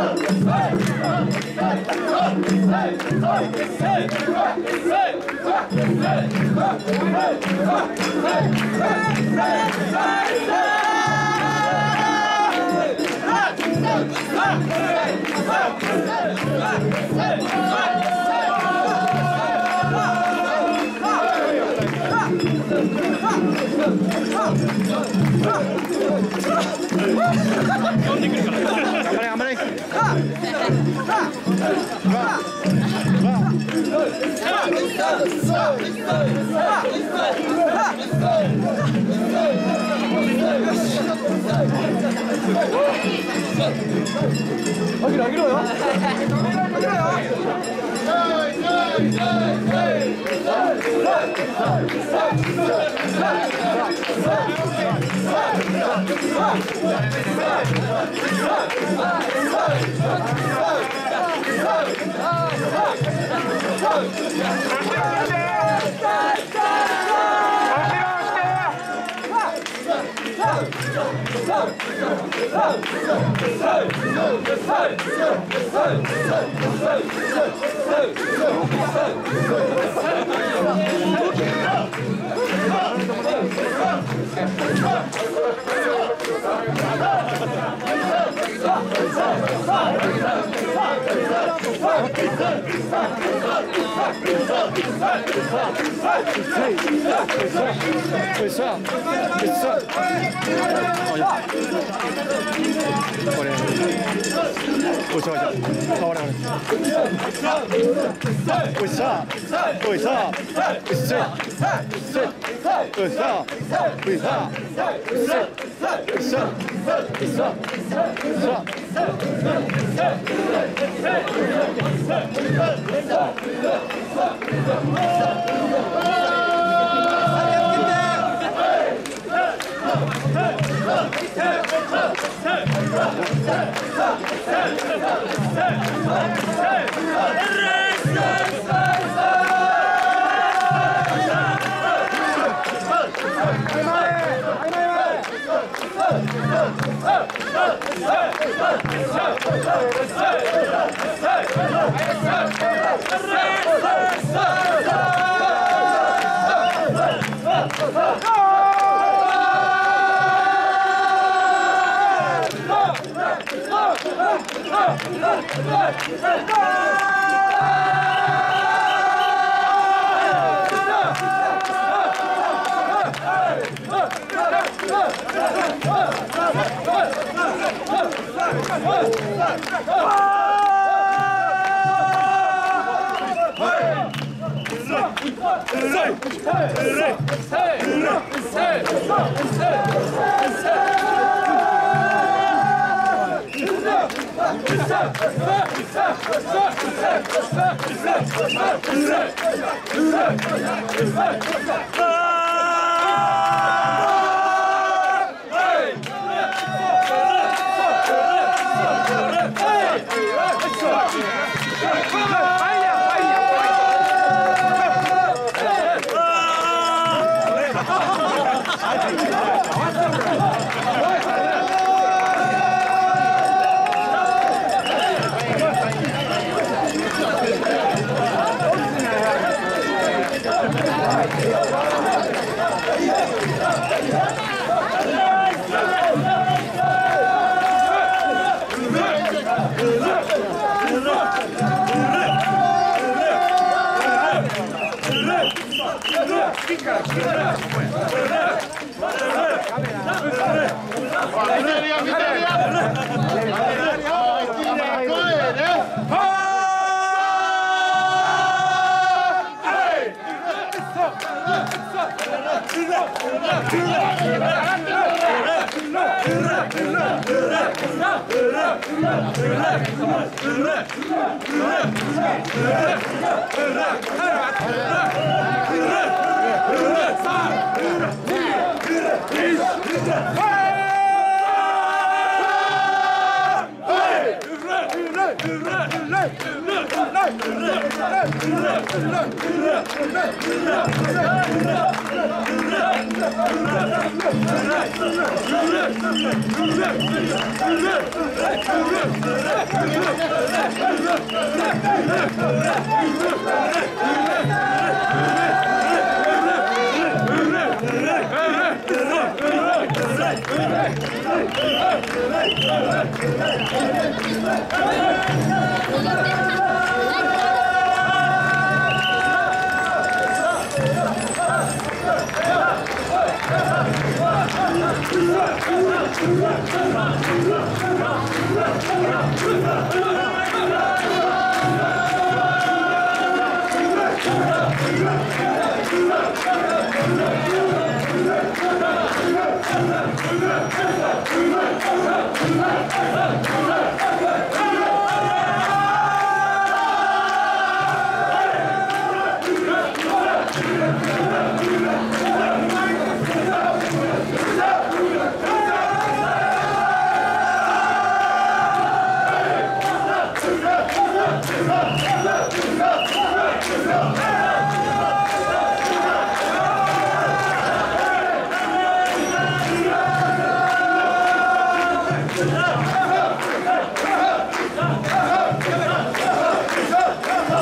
아! 하기로 하기로요? 하기로요? Hey! さ Hey! 아! Hey! 으라 Hey! Hurrah!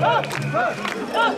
Vai!